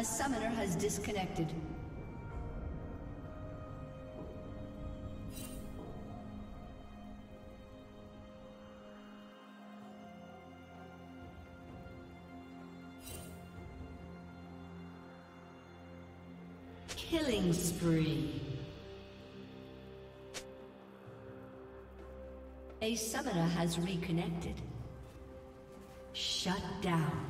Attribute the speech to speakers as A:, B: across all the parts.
A: A summoner has disconnected. Killing spree. A summoner has reconnected. Shut down.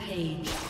A: Rampage.